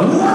Whoa!